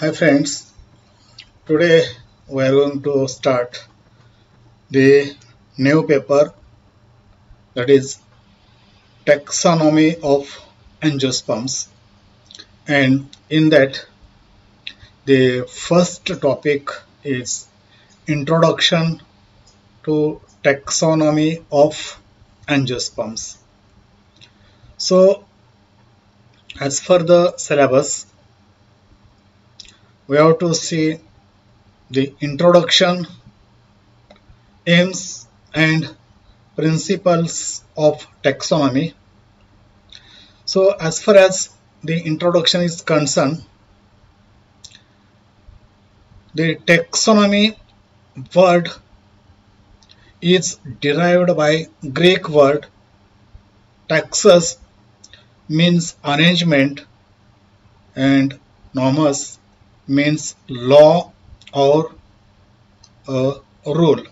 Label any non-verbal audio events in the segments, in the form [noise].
Hi friends, today we are going to start the new paper that is taxonomy of angiosperms and in that the first topic is introduction to taxonomy of angiosperms. So as for the syllabus we have to see the introduction, aims and principles of taxonomy. So as far as the introduction is concerned, the taxonomy word is derived by Greek word taxus means arrangement and nomos means law or a rule.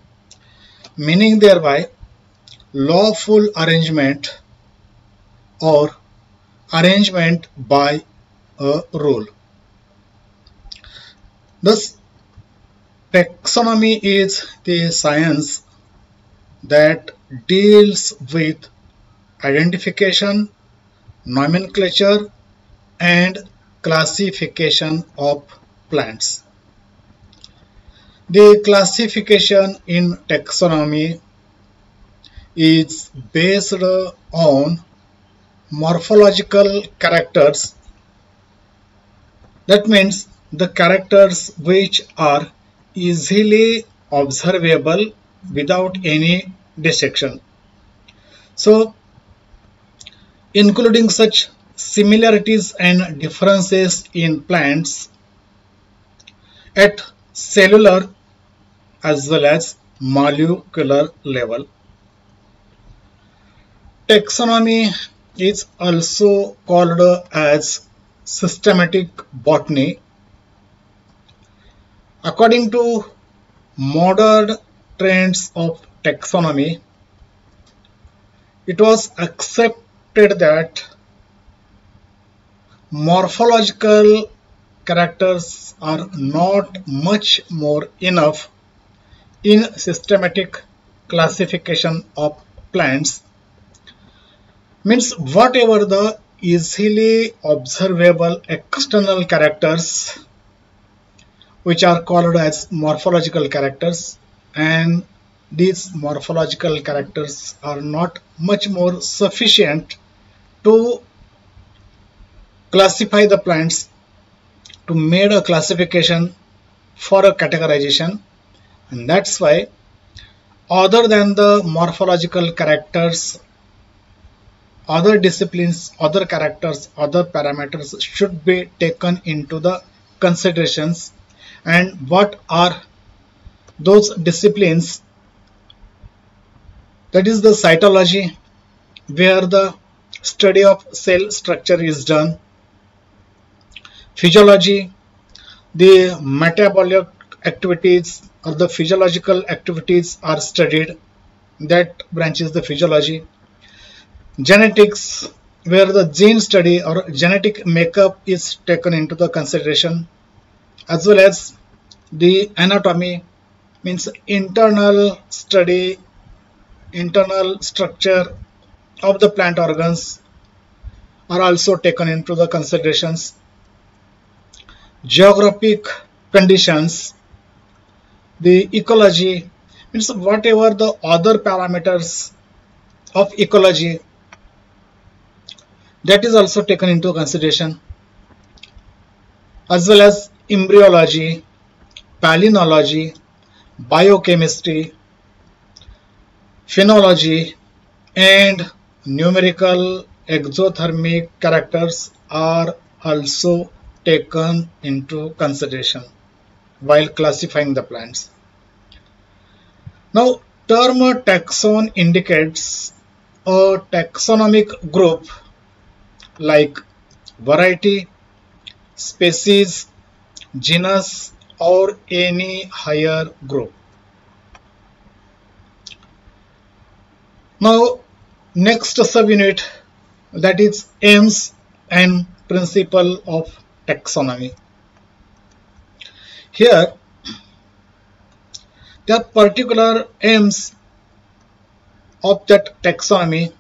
Meaning thereby lawful arrangement or arrangement by a rule. Thus taxonomy is the science that deals with identification nomenclature and classification of plants. The classification in taxonomy is based on morphological characters. That means the characters which are easily observable without any dissection. So, including such similarities and differences in plants at cellular as well as molecular level. Taxonomy is also called as systematic botany. According to modern trends of taxonomy, it was accepted that morphological characters are not much more enough in systematic classification of plants. Means whatever the easily observable external characters which are called as morphological characters and these morphological characters are not much more sufficient to classify the plants to made a classification for a categorization. And that's why other than the morphological characters other disciplines other characters other parameters should be taken into the considerations. And what are those disciplines? That is the cytology where the study of cell structure is done physiology, the metabolic activities or the physiological activities are studied. That branch is the physiology. Genetics, where the gene study or genetic makeup is taken into the consideration, as well as the anatomy, means internal study, internal structure of the plant organs are also taken into the considerations geographic conditions, the ecology, means whatever the other parameters of ecology that is also taken into consideration as well as embryology, palynology, biochemistry, phenology and numerical exothermic characters are also taken into consideration while classifying the plants. Now, term taxon indicates a taxonomic group like variety, species, genus or any higher group. Now, next subunit that is aims and principle of taxonomy. Here, the particular aims of that taxonomy.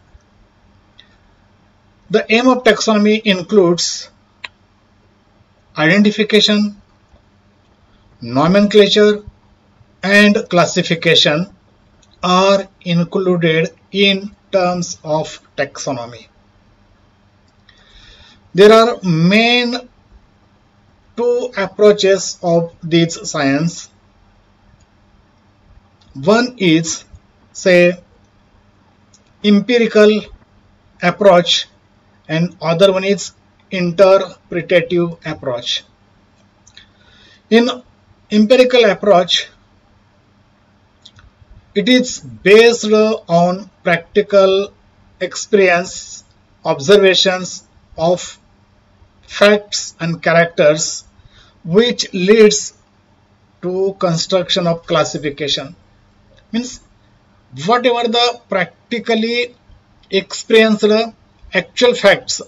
The aim of taxonomy includes identification, nomenclature, and classification are included in terms of taxonomy. There are main two approaches of this science. One is say empirical approach and other one is interpretative approach. In empirical approach, it is based on practical experience, observations of facts and characters which leads to construction of classification. Means whatever the practically experienced actual facts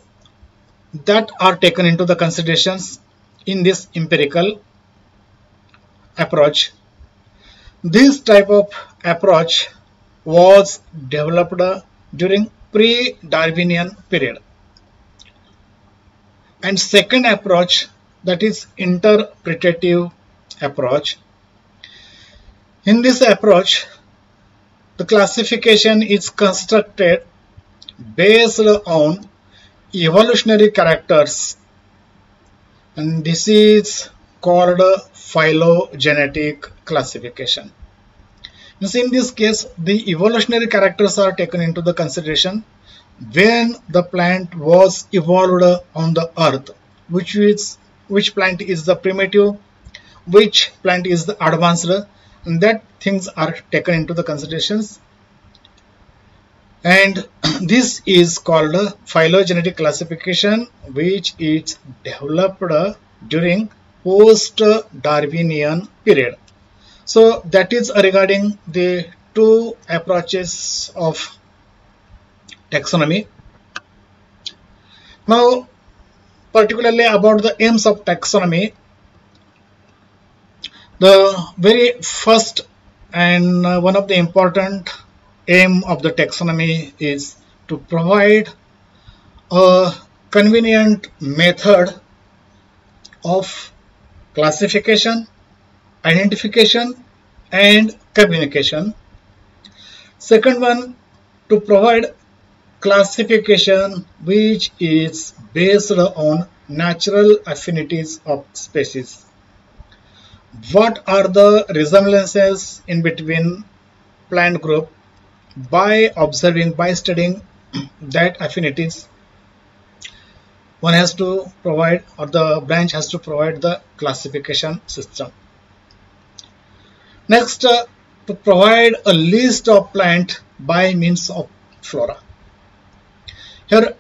that are taken into the considerations in this empirical approach. This type of approach was developed during pre-Darwinian period. And second approach that is interpretative approach. In this approach, the classification is constructed based on evolutionary characters and this is called phylogenetic classification. in this case, the evolutionary characters are taken into the consideration when the plant was evolved on the earth, which is which plant is the primitive, which plant is the advanced, and that things are taken into the considerations and [clears throat] this is called phylogenetic classification which is developed during post-Darwinian period. So that is regarding the two approaches of taxonomy. Now particularly about the aims of taxonomy, the very first and uh, one of the important aim of the taxonomy is to provide a convenient method of classification, identification and communication. Second one, to provide classification which is based on natural affinities of species. What are the resemblances in between plant group by observing, by studying [clears throat] that affinities, one has to provide or the branch has to provide the classification system. Next, uh, to provide a list of plant by means of flora. Here,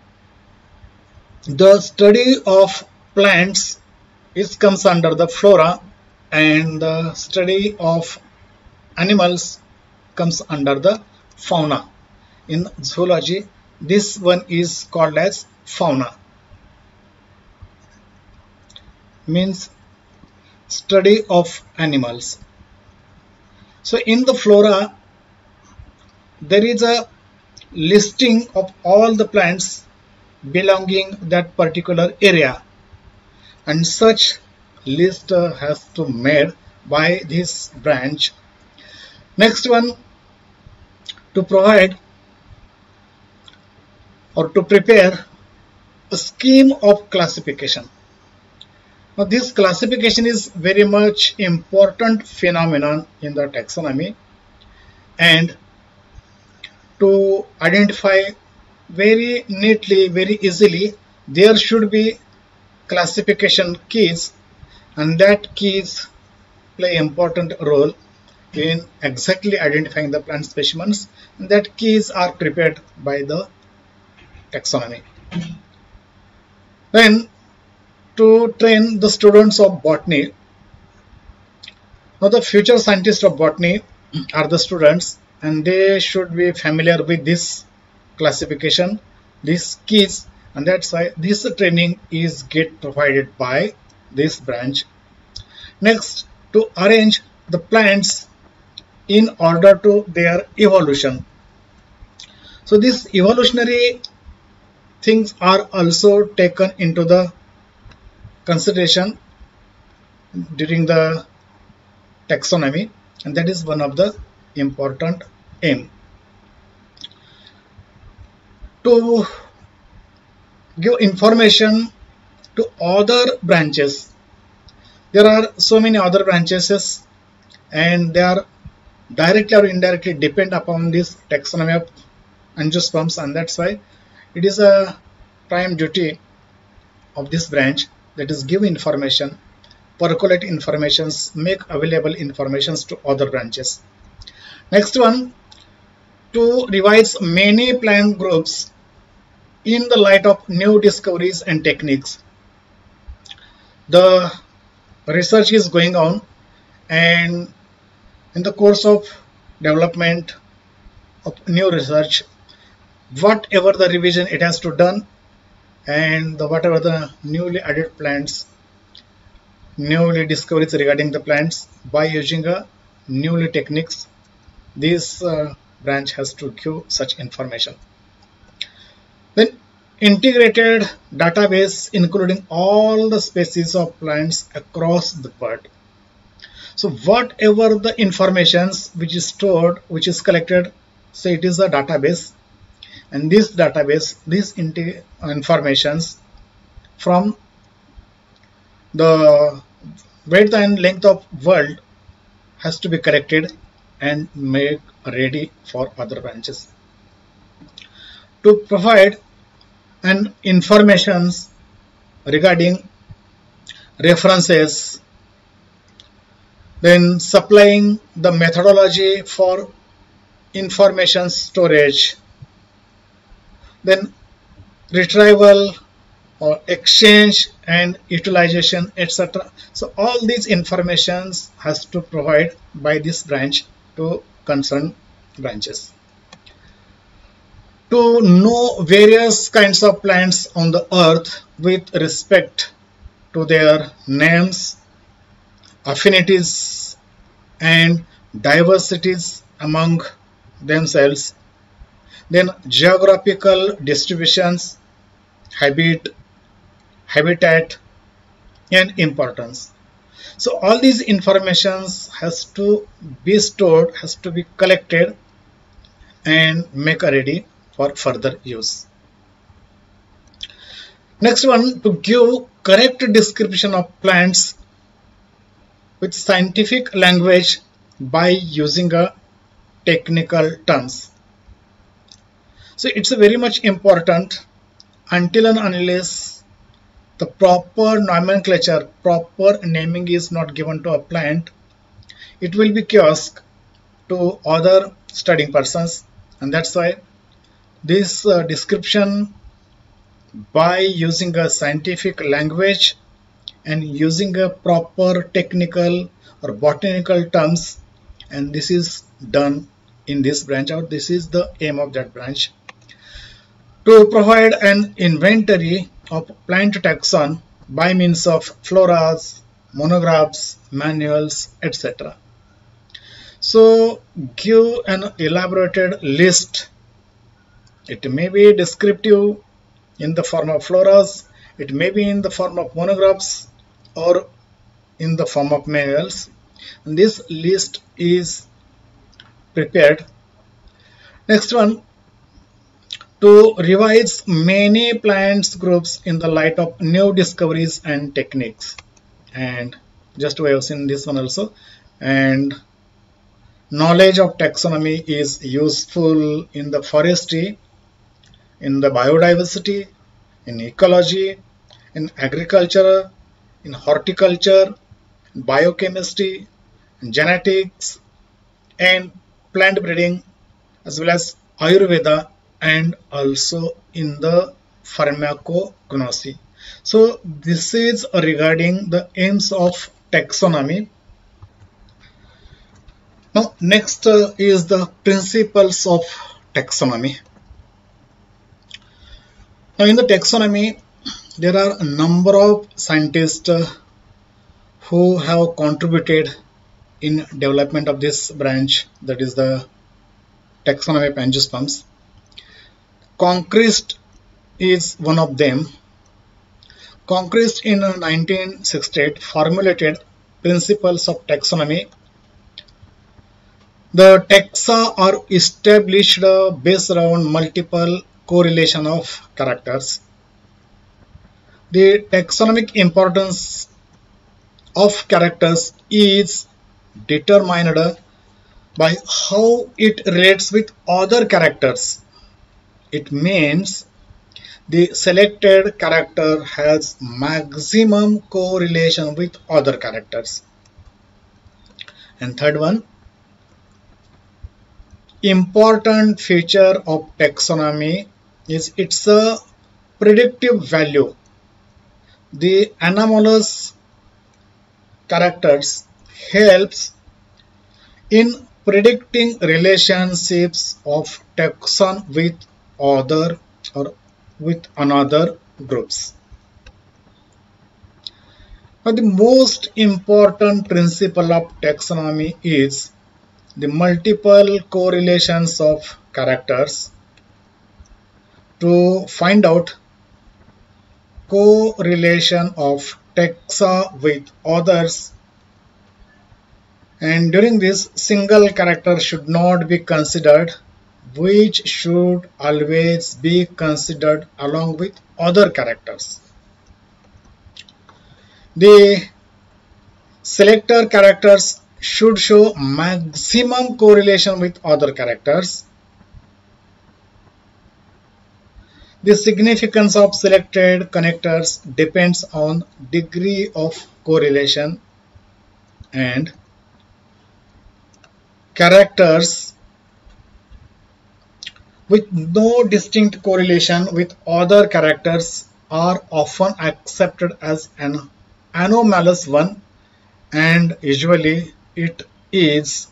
the study of plants is comes under the flora and the study of animals comes under the fauna. In zoology, this one is called as fauna. Means study of animals. So in the flora, there is a listing of all the plants belonging that particular area and such list has to made by this branch. Next one to provide or to prepare a scheme of classification. Now this classification is very much important phenomenon in the taxonomy and to identify very neatly, very easily, there should be classification keys and that keys play important role in exactly identifying the plant specimens and that keys are prepared by the taxonomy. Then to train the students of botany, now the future scientists of botany are the students and they should be familiar with this classification, these keys and that's why this training is get provided by this branch. Next to arrange the plants in order to their evolution. So these evolutionary things are also taken into the consideration during the taxonomy and that is one of the important aim. To give information to other branches. There are so many other branches and they are directly or indirectly depend upon this taxonomy of angiosperms and that's why it is a prime duty of this branch that is give information percolate informations make available informations to other branches next one to revise many plant groups in the light of new discoveries and techniques. The research is going on and in the course of development of new research whatever the revision it has to done and the whatever the newly added plants newly discoveries regarding the plants by using a newly techniques this uh, branch has to give such information then integrated database including all the species of plants across the world. So whatever the informations which is stored, which is collected, so it is a database and this database, these informations from the width and length of world has to be collected and make ready for other branches. To provide and informations regarding references then supplying the methodology for information storage then retrieval or exchange and utilization etc so all these informations has to provide by this branch to concerned branches to know various kinds of plants on the earth with respect to their names, affinities and diversities among themselves. Then geographical distributions, habit, habitat and importance. So all these informations has to be stored, has to be collected and make ready for further use. Next one to give correct description of plants with scientific language by using a technical terms. So it's very much important until and unless the proper nomenclature, proper naming is not given to a plant, it will be kiosk to other studying persons and that's why this uh, description by using a scientific language and using a proper technical or botanical terms and this is done in this branch out. This is the aim of that branch to provide an inventory of plant taxon by means of floras monographs manuals etc so give an elaborated list it may be descriptive in the form of floras, it may be in the form of monographs or in the form of manuals. And this list is prepared. Next one, to revise many plants groups in the light of new discoveries and techniques. And just we have seen this one also. And knowledge of taxonomy is useful in the forestry in the biodiversity, in ecology, in agriculture, in horticulture, biochemistry, genetics, and plant breeding, as well as Ayurveda, and also in the pharmacognosy. So this is regarding the aims of taxonomy. Now next is the principles of taxonomy. Now in the taxonomy, there are a number of scientists who have contributed in development of this branch that is the taxonomy of angiosperms. Cronquist is one of them. Cronquist in 1968 formulated principles of taxonomy. The taxa are established based around multiple correlation of characters. The taxonomic importance of characters is determined by how it relates with other characters. It means the selected character has maximum correlation with other characters. And third one, important feature of taxonomy is it's a predictive value. The anomalous characters helps in predicting relationships of taxon with other or with another groups. Now the most important principle of taxonomy is the multiple correlations of characters to find out correlation of taxa with others and during this single character should not be considered which should always be considered along with other characters. The selector characters should show maximum correlation with other characters. The significance of selected connectors depends on degree of correlation and characters with no distinct correlation with other characters are often accepted as an anomalous one and usually it is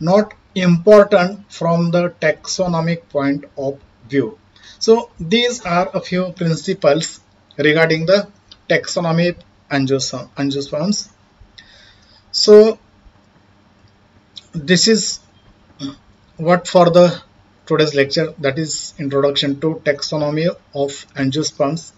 not important from the taxonomic point of view. So these are a few principles regarding the taxonomy angiosperms. So this is what for the today's lecture that is introduction to taxonomy of angiosperms